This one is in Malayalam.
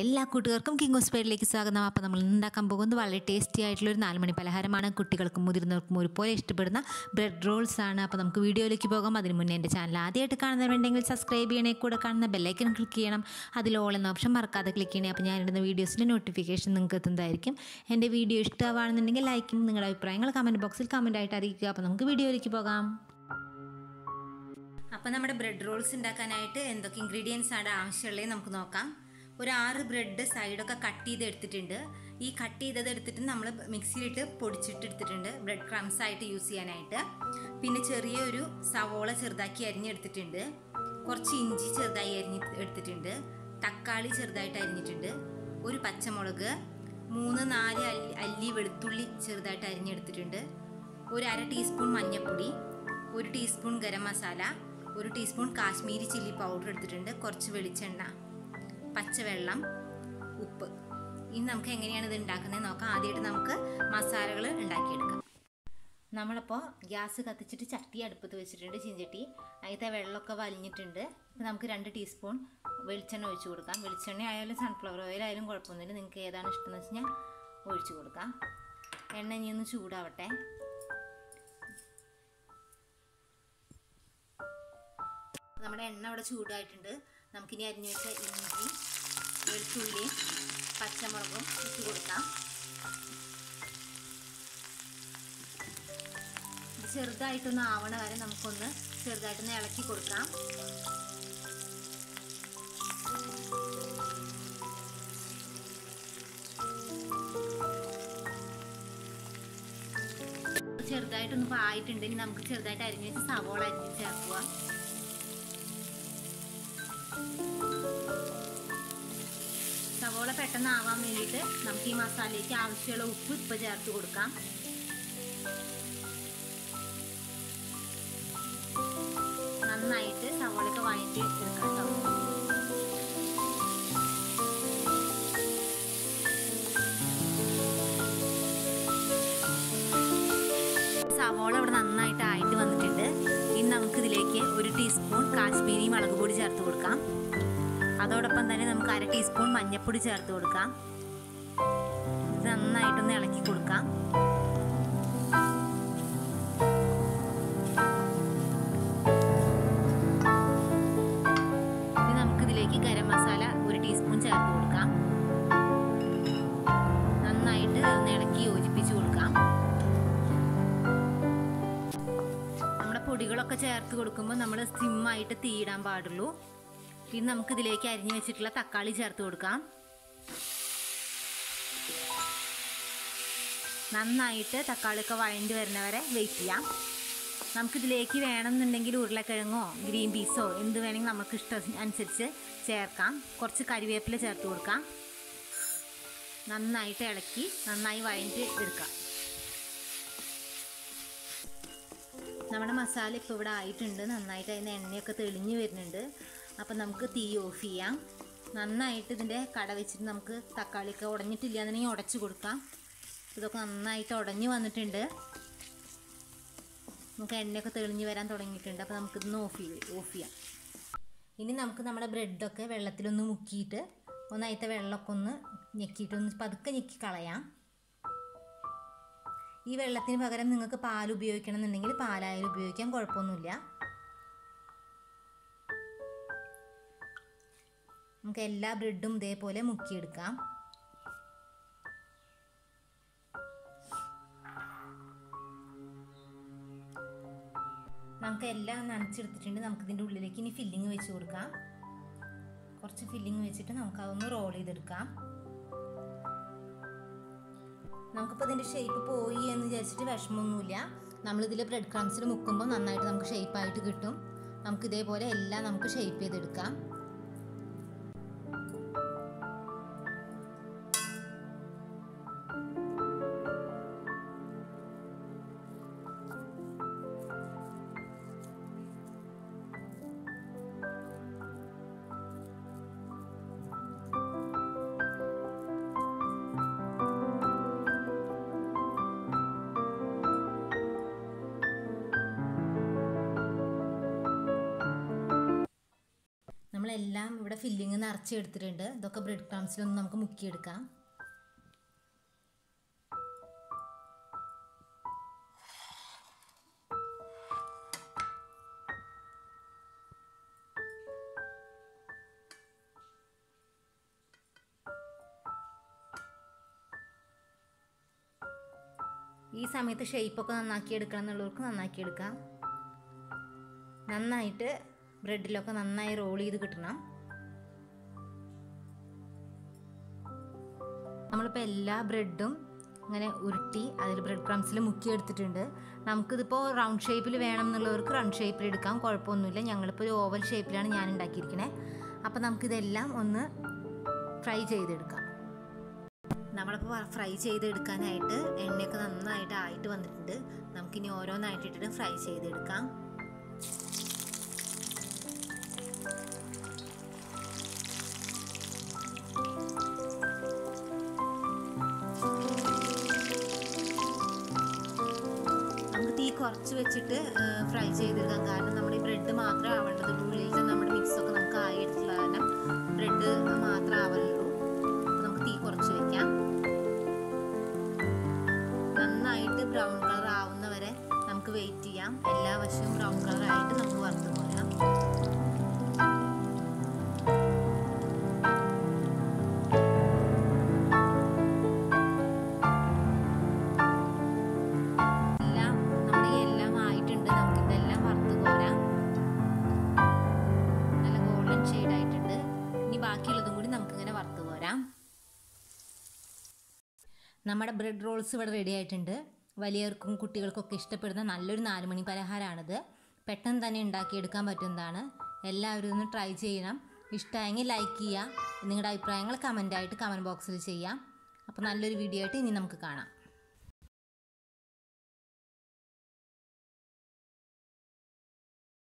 എല്ലാ കൂട്ടുകാർക്കും കിങ് സ്പൈഡിലേക്ക് സ്വാഗതം. അപ്പോൾ നമ്മൾ ഉണ്ടാക്കാൻ പോകുന്നത് വളരെ ടേസ്റ്റി ആയിട്ടുള്ള ഒരു നാലുമണി പലഹാരമാണ്. കുട്ടികൾക്കും മുതിർന്നവർക്കും ഒരുപോലെ ഇഷ്ടപ്പെടുന്ന ബ്രെഡ് റോൾസ് ആണ്. അപ്പോൾ നമുക്ക് വീഡിയോയിലേക്ക് പോകാം. അതിന് മുന്നേ എന്റെ ചാനൽ ആദ്യമായിട്ട് കാണുന്നവരുണ്ടെങ്കിൽ സബ്സ്ക്രൈബ് ചെയ്യണേ. കൂടെ കാണുന്ന ബെല്ലൈക്കൺ ക്ലിക്ക് ചെയ്യണം. അതിൽ ഓൾ എന്ന ഓപ്ഷൻ മറക്കാതെ ക്ലിക്ക് ചെയ്യണേ. അപ്പോൾ ഞാൻ ഇടുന്ന വീഡിയോസിന്റെ നോട്ടിഫിക്കേഷൻ നിങ്ങൾക്ക് എത്തുന്നതായിരിക്കും. എന്റെ വീഡിയോ ഇഷ്ടമാണെന്നുണ്ടെങ്കിൽ ലൈക്കും നിങ്ങളുടെ അഭിപ്രായങ്ങൾ കമന്റ് ബോക്സിൽ കമന്റ് ആയിട്ട് അറിയിക്കുക. അപ്പോൾ നമുക്ക് വീഡിയോയിലേക്ക് പോകാം. അപ്പോൾ നമ്മുടെ ബ്രെഡ് റോൾസ് ഉണ്ടാക്കാനായിട്ട് എന്തൊക്കെ ഇൻഗ്രീഡിയൻസ് ആണ് ആവശ്യമുള്ളത് നമുക്ക് നോക്കാം. ഒരു ആറ് ബ്രെഡ് സൈഡൊക്കെ കട്ട് ചെയ്ത് എടുത്തിട്ടുണ്ട് ഈ കട്ട് ചെയ്തത് എടുത്തിട്ട് നമ്മൾ മിക്സിയിലിട്ട് പൊടിച്ചിട്ട് എടുത്തിട്ടുണ്ട്. ബ്രെഡ് ക്രംസ് ആയിട്ട് യൂസ് ചെയ്യാനായിട്ട്. പിന്നെ ചെറിയൊരു സവോള ചെറുതാക്കി അരിഞ്ഞെടുത്തിട്ടുണ്ട്. കുറച്ച് ഇഞ്ചി ചെറുതായി അരിഞ്ഞ് എടുത്തിട്ടുണ്ട്. തക്കാളി ചെറുതായിട്ട് അരിഞ്ഞിട്ടുണ്ട്. ഒരു പച്ചമുളക് മൂന്ന് നാല് അല്ലി അല്ലി വെളുത്തുള്ളി ചെറുതായിട്ട് അരിഞ്ഞെടുത്തിട്ടുണ്ട്. ഒരു അര ടീസ്പൂൺ മഞ്ഞൾപ്പൊടി ഒരു ടീസ്പൂൺ ഗരം മസാല ഒരു ടീസ്പൂൺ കാശ്മീരി ചില്ലി പൗഡർ എടുത്തിട്ടുണ്ട്. കുറച്ച് വെളിച്ചെണ്ണ. പച്ചവെള്ളം ഉപ്പ്. ഇനി നമുക്ക് എങ്ങനെയാണ് ഇത് ഉണ്ടാക്കുന്നത് നോക്കാം. ആദ്യമായിട്ട് നമുക്ക് മസാലകൾ ഉണ്ടാക്കിയെടുക്കാം. നമ്മളിപ്പോൾ ഗ്യാസ് കത്തിച്ചിട്ട് ചട്ടി അടുപ്പത്ത് വെച്ചിട്ടുണ്ട് ചീഞ്ചട്ടി. അതിലത്തെ വെള്ളമൊക്കെ വലിഞ്ഞിട്ടുണ്ട്. ഇപ്പോൾ നമുക്ക് രണ്ട് ടീസ്പൂൺ വെളിച്ചെണ്ണ ഒഴിച്ച് കൊടുക്കാം. വെളിച്ചെണ്ണ ആയാലും സൺഫ്ലവർ ഓയിലായാലും കുഴപ്പമൊന്നുമില്ല. നിങ്ങൾക്ക് ഏതാണ് ഇഷ്ടം എന്ന് വെച്ച് കഴിഞ്ഞാൽ ഒഴിച്ചു കൊടുക്കാം. എണ്ണ ഇനി ഒന്ന് ചൂടാവട്ടെ. നമ്മുടെ എണ്ണ അവിടെ ചൂടായിട്ടുണ്ട്. നമുക്കിനി അരിഞ്ഞു വെച്ച ഇഞ്ചി വെളുത്തുള്ളി പച്ചമുളകും ഇട്ട് കൊടുക്കാം. ചെറുതായിട്ടൊന്ന് ആവണ വരെ നമുക്കൊന്ന് ചെറുതായിട്ടൊന്ന് ഇളക്കി കൊടുക്കാം. ചെറുതായിട്ടൊന്ന് പായിട്ടുണ്ടെങ്കിൽ നമുക്ക് ചെറുതായിട്ട് അരിഞ്ഞ് വെച്ച് സവോള അരിഞ്ഞ് ചേർക്കുക. സവോള പെട്ടെന്ന് ആവാൻ വേണ്ടിയിട്ട് നമുക്ക് ഈ മസാലയ്ക്ക് ആവശ്യമുള്ള ഉപ്പ് ഇപ്പം ചേർത്ത് കൊടുക്കാം. നന്നായിട്ട് സവോളയൊക്കെ വഴറ്റി എടുക്കാം കേട്ടോ. സവോള ഇവിടെ നന്നായിട്ട് ആയിട്ട് വന്നിട്ടുണ്ട്. ഇനി നമുക്കിതിലേക്ക് ഒരു ടീസ്പൂൺ കാശ്മീരി മുളക് പൊടി ചേർത്ത് കൊടുക്കാം. അതോടൊപ്പം തന്നെ നമുക്ക് അര ടീസ്പൂൺ മഞ്ഞൾപ്പൊടി ചേർത്ത് കൊടുക്കാം. ഇത് നന്നായിട്ടൊന്ന് ഇളക്കി കൊടുക്കാം. ഇനി ഗരം മസാല ഒരു ടീസ്പൂൺ ചേർത്ത് കൊടുക്കാം. നന്നായിട്ട് ഇളക്കി യോജിപ്പിച്ച് കൊടുക്കാം. നമ്മുടെ പൊടികളൊക്കെ ചേർത്ത് കൊടുക്കുമ്പോൾ നമ്മൾ സിമ്മായിട്ട് തീയിടാൻ പാടുള്ളൂ. പിന്നെ നമുക്ക് ഇതിലേക്ക് അരിഞ്ഞു വെച്ചിട്ടുള്ള തക്കാളി ചേർത്ത് കൊടുക്കാം. നന്നായിട്ട് തക്കാളി തക്കാളിയൊക്കെ വഴണ്ടി വരുന്നവരെ വെയിറ്റ് ചെയ്യാം. നമുക്കിതിലേക്ക് വേണമെന്നുണ്ടെങ്കിൽ ഉരുളക്കിഴങ്ങോ ഗ്രീൻ പീസോ എന്ത് വേണമെങ്കിൽ നമുക്ക് ഇഷ്ടം അനുസരിച്ച് ചേർക്കാം. കുറച്ച് കരിവേപ്പില ചേർത്ത് കൊടുക്കാം. നന്നായിട്ട് ഇളക്കി നന്നായി വഴണ്ടി എടുക്കാം. നമ്മുടെ മസാല ഇപ്പോൾ ഇവിടെ ആയിട്ടുണ്ട്. നന്നായിട്ട് അതിന് എണ്ണയൊക്കെ തെളിഞ്ഞ് വരുന്നുണ്ട്. അപ്പം നമുക്ക് തീ ഓഫ് ചെയ്യാം. നന്നായിട്ട് ഇതിന്റെ കട വെച്ചിട്ട് നമുക്ക് തക്കാളിയൊക്കെ ഉടഞ്ഞിട്ടില്ല എന്നുണ്ടെങ്കിൽ ഉടച്ച് കൊടുക്കാം. ഇതൊക്കെ നന്നായിട്ട് ഉടഞ്ഞ് വന്നിട്ടുണ്ട്. നമുക്ക് എണ്ണയൊക്കെ തെളിഞ്ഞ് വരാൻ തുടങ്ങിയിട്ടുണ്ട്. അപ്പോൾ നമുക്കിതൊന്ന് ഓഫ് ചെയ്ത് ഓഫ് ചെയ്യാം. ഇനി നമുക്ക് നമ്മുടെ ബ്രെഡൊക്കെ വെള്ളത്തിലൊന്ന് മുക്കിയിട്ട് ഒന്നായിട്ട് വെള്ളമൊക്കെ ഒന്ന് ഞെക്കിയിട്ട് ഒന്ന് പതുക്കെ ഞെക്കി കളയാം. ഈ വെള്ളത്തിന് പകരം നിങ്ങൾക്ക് പാൽ ഉപയോഗിക്കണം എന്നുണ്ടെങ്കിൽ പാലായാലും ഉപയോഗിക്കാം കുഴപ്പമൊന്നുമില്ല. നമുക്ക് എല്ലാ ബ്രെഡും ഇതേപോലെ മുക്കിയെടുക്കാം. നമുക്ക് എല്ലാം നനച്ചെടുത്തിട്ടുണ്ട്. നമുക്ക് ഇതിന്റെ ഉള്ളിലേക്ക് ഇനി ഫില്ലിങ് വെച്ച് കൊടുക്കാം. കുറച്ച് ഫില്ലിങ് വെച്ചിട്ട് നമുക്ക് അതൊന്ന് റോൾ ചെയ്തെടുക്കാം. നമുക്കിപ്പോൾ ഇതിന്റെ ഷേപ്പ് പോയി എന്ന് വിചാരിച്ചിട്ട് വിഷമമൊന്നുമില്ല. നമ്മളിതിൽ ബ്രെഡ് ക്രംസിൽ മുക്കുമ്പോൾ നന്നായിട്ട് നമുക്ക് ഷേപ്പായിട്ട് കിട്ടും. നമുക്ക് ഇതേപോലെ എല്ലാം നമുക്ക് ഷേപ്പ് ചെയ്തെടുക്കാം. നമ്മൾ എല്ലാം ഇവിടെ ഫില്ലിങ് നിറച്ചെടുത്തിട്ടുണ്ട്. ഇതൊക്കെ ബ്രെഡ് ക്രംസിലൊന്ന് നമുക്ക് മുക്കിയെടുക്കാം. ഈ സമയത്ത് ഷേപ്പൊക്കെ നന്നാക്കി എടുക്കണം എന്നുള്ളവർക്ക് നന്നാക്കി എടുക്കാം. നന്നായിട്ട് ബ്രെഡിലൊക്കെ നന്നായി റോൾ ചെയ്ത് കിട്ടണം. നമ്മളിപ്പോൾ എല്ലാ ബ്രെഡും ഇങ്ങനെ ഉരുട്ടി അതിൽ ബ്രെഡ് ക്രംസിൽ മുക്കിയെടുത്തിട്ടുണ്ട് നമുക്കിതിപ്പോൾ റൗണ്ട് ഷേപ്പിൽ വേണം എന്നുള്ളവർക്ക് റൗണ്ട് ഷേപ്പിൽ എടുക്കാം കുഴപ്പമൊന്നുമില്ല. ഞങ്ങളിപ്പോൾ ഒരു ഓവൽ ഷേപ്പിലാണ് ഞാൻ ഉണ്ടാക്കിയിരിക്കുന്നത് അപ്പോൾ നമുക്കിതെല്ലാം ഒന്ന് ഫ്രൈ ചെയ്തെടുക്കാം. നമ്മളിപ്പോൾ ഫ്രൈ ചെയ്തെടുക്കാനായിട്ട് എണ്ണയൊക്കെ നന്നായിട്ട് ആയിട്ട് വന്നിട്ടുണ്ട്. നമുക്കിനി ഓരോന്നായിട്ട് ഇട്ടിട്ട് ഫ്രൈ ചെയ്തെടുക്കാം. കുറച്ച് വെച്ചിട്ട് ഫ്രൈ ചെയ്തെടുക്കാം. കാരണം നമ്മുടെ ഈ ബ്രെഡ് മാത്രമേ ആവേണ്ടതുള്ളൂ ഉള്ളിലത്തെ നമ്മുടെ മിക്സൊക്കെ നമുക്ക് ആയിട്ടുള്ള കാരണം ബ്രെഡ് മാത്രമേ ആവുള്ളൂ നമുക്ക് തീ കുറച്ച് വെക്കാം. നന്നായിട്ട് ബ്രൗൺ കളർ ആവുന്നവരെ നമുക്ക് വെയിറ്റ് ചെയ്യാം. എല്ലാ വശവും ബ്രൗൺ കളറായിട്ട് നമുക്ക് വറുത്ത് നമ്മുടെ ബ്രെഡ് റോൾസ് ഇവിടെ റെഡി ആയിട്ടുണ്ട്. വലിയവർക്കും കുട്ടികൾക്കൊക്കെ ഇഷ്ടപ്പെടുന്ന നല്ലൊരു നാലുമണി പലഹാരമാണിത് പെട്ടെന്ന് തന്നെ ഉണ്ടാക്കിയെടുക്കാൻ പറ്റുന്നതാണ്. എല്ലാവരും ഒന്ന് ട്രൈ ചെയ്യണം. ഇഷ്ടമായെങ്കിൽ ലൈക്ക് ചെയ്യുക. നിങ്ങളുടെ അഭിപ്രായങ്ങൾ കമന്റായിട്ട് കമന്റ് ബോക്സിൽ ചെയ്യാം. അപ്പോൾ നല്ലൊരു വീഡിയോ ആയിട്ട് ഇനി നമുക്ക് കാണാം.